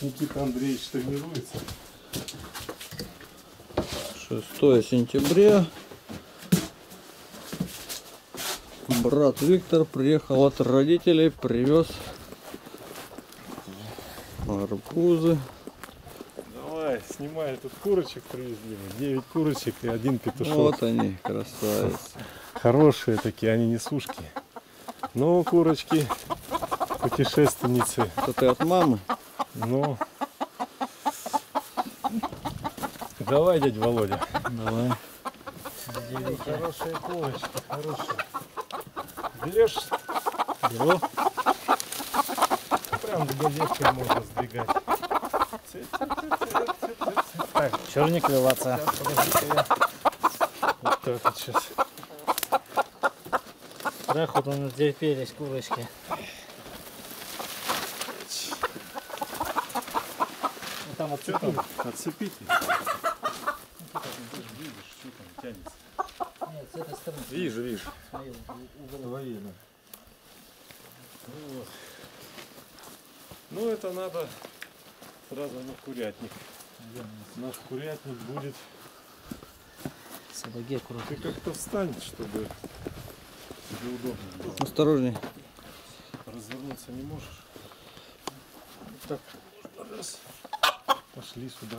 Никита Андреевич тренируется. 6 сентября. Брат Виктор приехал от родителей, привез арбузы. Давай, снимай, тут курочек привезли. 9 курочек и один петушок. Вот они, красавицы. Хорошие такие, они не сушки. Но курочки, путешественницы. Это ты от мамы? Ну, давай, дядь Володя. Давай. Хорошие курочки, хорошие. Берешь? Беру. Прям с газеткой можно сдвигать. Так, не клеваться? сейчас, подожди-ка я. Вот так вот сейчас. Да, хоть он терпелись курочки. Ну, там вот Что там? Отцепите. Нет, с этой стороны. Вижу, вижу. Твои, да. Вот. Ну это надо сразу на курятник. Наш курятник будет. Сапоги аккуратно. Ты как-то встань, чтобы тебе удобно было. Осторожней. Развернуться не можешь. Так. Пошли сюда.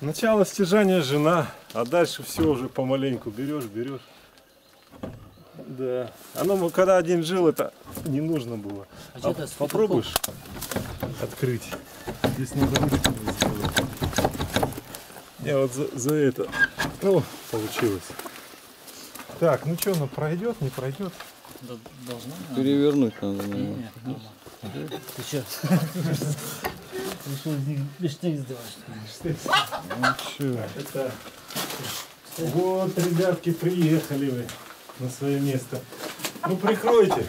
Начало стяжания жена, а дальше все уже помаленьку берешь, берешь. Да. Оно, м- когда один жил, это не нужно было. А А попробуешь открыть? Здесь надо ручку сделать. Я вот за, за это. О, получилось. Так, ну что, ну пройдет, не пройдет? Да, должна? Перевернуть надо, Не, наверное. не, нормально. Ты что? Решил лишних сделать. Ну что, это... Вот, ребятки, приехали вы на свое место. Ну, прикройте.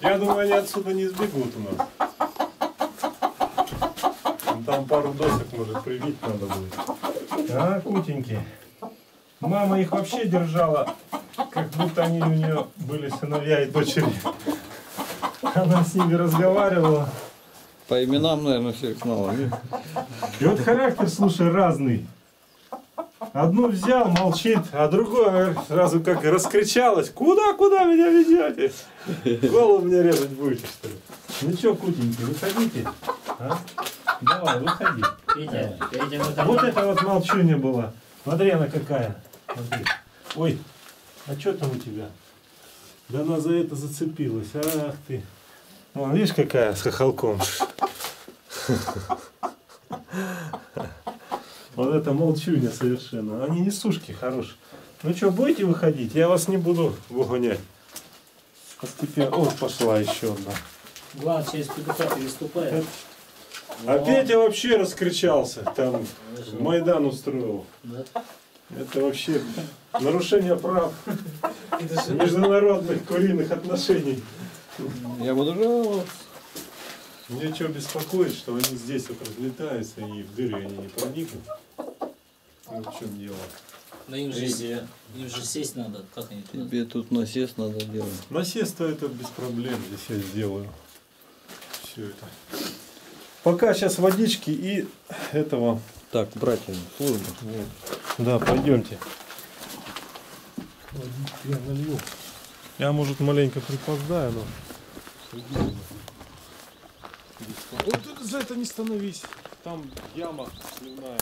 Я думаю, они отсюда не сбегут у нас. Там пару досок, может, прибить надо будет. А, кутенькие. Мама их вообще держала, как будто они у нее были сыновья и дочери. Она с ними разговаривала. По именам, наверное, всех знала. И вот характер, слушай, разный. Одну взял, молчит, а другую сразу как раскричалась. Куда, куда меня ведете? Голову мне резать будете, что ли? Ну что, кутенький, выходите. А? Давай, выходи. Петя, Петя, вот Вот это вот молчунья была. Смотри, она какая. Смотри. Ой, а что там у тебя? Да она за это зацепилась. Ах ты. Вон, видишь, какая с хохолком. Вот это молчуня совершенно. Они не сушки хорошие. Ну что, будете выходить? Я вас не буду выгонять. Постепенно. Вот пошла еще одна. Главное, через петуха переступает. А Петя вообще раскричался. Там Майдан устроил. Да. Это вообще нарушение прав международных куриных отношений. Я буду жаловаться. Мне что беспокоит, что они здесь вот разлетаются и в дыры они не проникнут. Вот в чем дело. Но им же, им же сесть надо. Как они туда? Тебе тут насест надо делать. Насест-то это без проблем, здесь я сделаю. Все это. Пока сейчас водички и этого. Так, братья, служба. Вот. Да, пойдемте. Я налью. Я, может, маленько припоздаю, но... Вот ты за это не становись. Там яма сливная.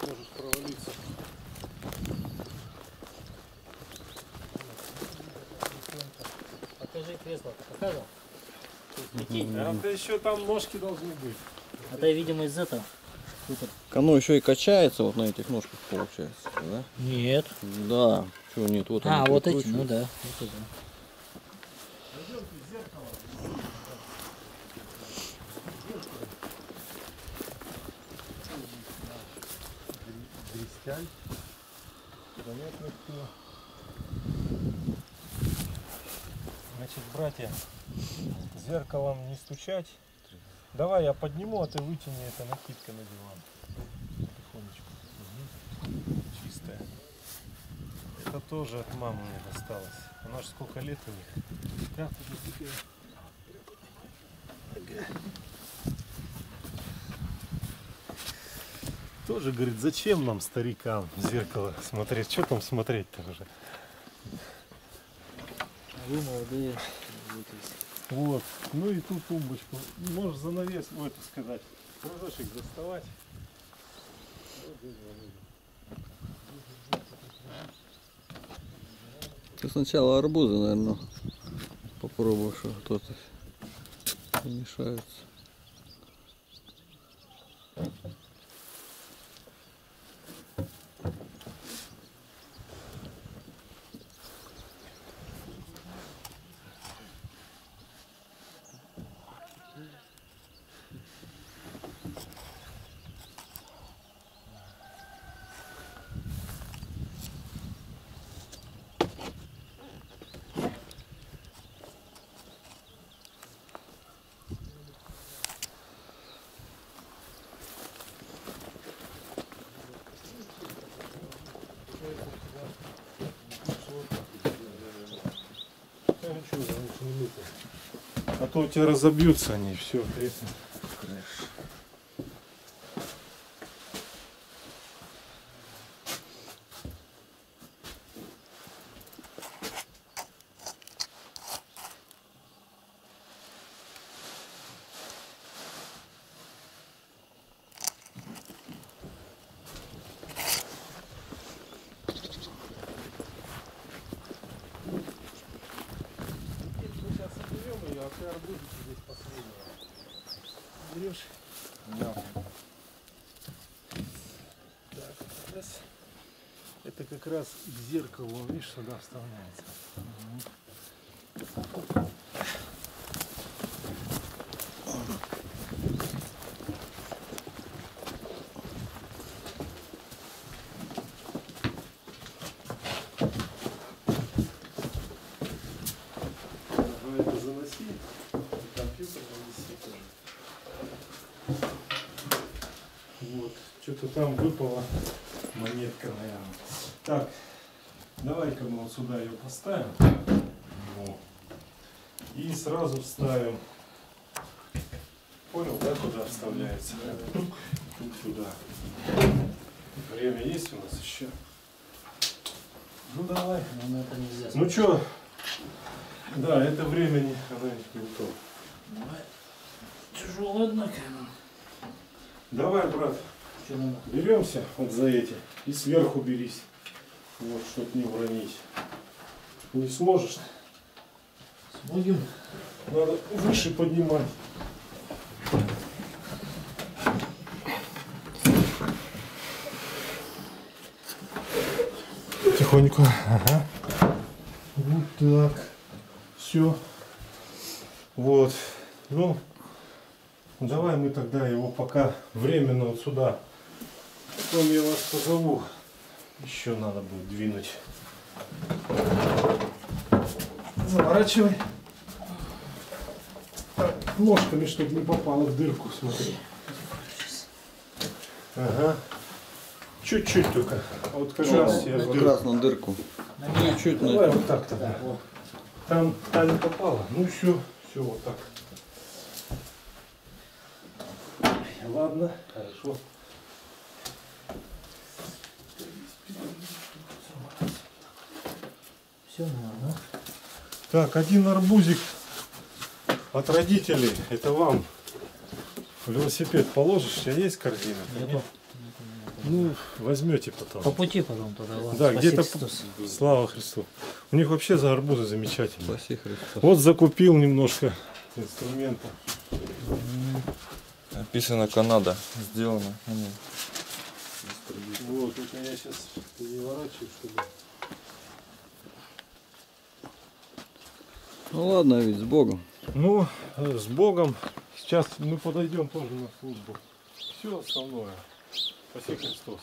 Можешь провалиться. Покажи кресло. Показал? А ты еще там ножки должны быть. А то, видимо, из этого. Вот. Оно еще и качается вот на этих ножках получается, да? Нет. Да. Чего нет? Вот А, вот эти, ну да. Вот это. Крестьян. Понятно, кто. Значит, братья, зеркалом не стучать. Давай я подниму, а ты вытяни это накидкой на диван. Потихонечку. Мгм. Чистая. Это тоже от мамы мне досталось. Она же сколько лет у них. Как? Тоже говорит, зачем нам, старикам, в зеркало смотреть? Что там смотреть-то уже? А Вы молодые. Вот. Ну и тут тумбочку. Можешь занавес, ну это сказать. Кружочек доставать. Ты сначала арбузы, наверное, попробуй, что кто-то мешается. А то у тебя разобьются они, все. Сейчас арбузики здесь последние. Берешь? Да. Так, раз. Это как раз к зеркалу, видишь, сюда вставляется. Ага, это заноси. Компьютер заноси тоже. Что-то там выпала монетка, наверное. Так, давай-ка мы вот сюда ее поставим. Во. И сразу вставим. Понял, да, куда вставляется? Тут сюда. Время есть у нас еще? Ну давай. Но на это нельзя. Ну что, да, это времени оно не то. Давай. Тяжело, однако. ну. Давай, брат, Надо? беремся вот за эти и сверху берись. Вот, чтоб не уронить. Не сможешь, Будем. надо выше поднимать. Тихонько. Ага. Вот так. Все. Вот. Ну, давай мы тогда его пока временно вот сюда. Потом я вас позову. Еще надо будет двинуть. Заворачивай. Так, ножками, чтобы не попало в дырку, смотри. Ага. Чуть-чуть только. А Вот как раз я в как дырку. раз на дырку. На меня. Чуть Давай на вот так тогда. Там та не попала. Ну все, все вот так. Ладно, хорошо. Все надо. Так, один арбузик от родителей. Это вам. Велосипед положишь, у тебя есть корзина? Нету. Ну, возьмете потом. По пути потом туда. ладно. Да, где-то... Слава Христу. У них вообще за арбузы замечательно. Спаси Христос. Вот закупил немножко инструмента. Написано Канада. Сделано. Вот, только я сейчас переворачиваю, чтобы... Ну ладно, ведь с Богом. Ну, э, с Богом. Сейчас мы подойдем тоже на службу. Все основное. Спаси Христос.